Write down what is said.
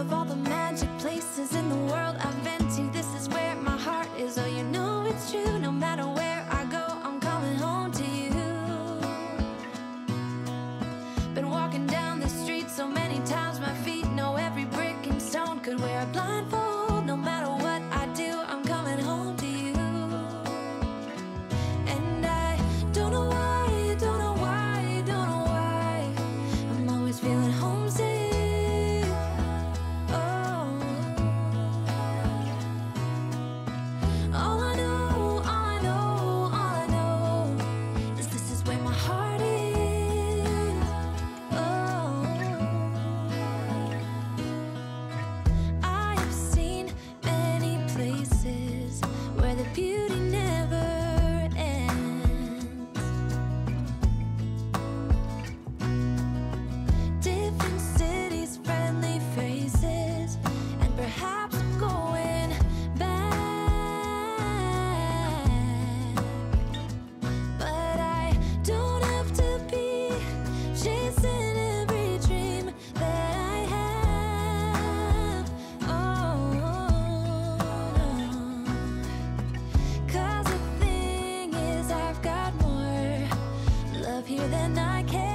Of all the magic places in the world I've been to. This is where my heart is. Oh, you know it's true. No matter where I go I'm coming home to you. Been walking down the street so many times My feet know every brick and stone. Could wear a blindfold I can.